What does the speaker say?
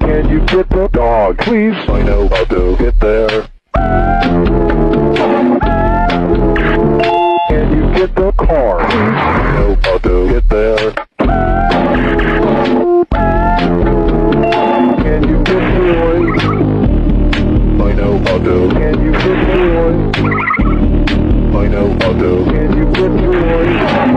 Can you get the dog, please? I know how to get there. Can you get the car, please? I know how to get there. Can you get the boy? I know how to. Can you get the boy? I know how to. Can you get the boy?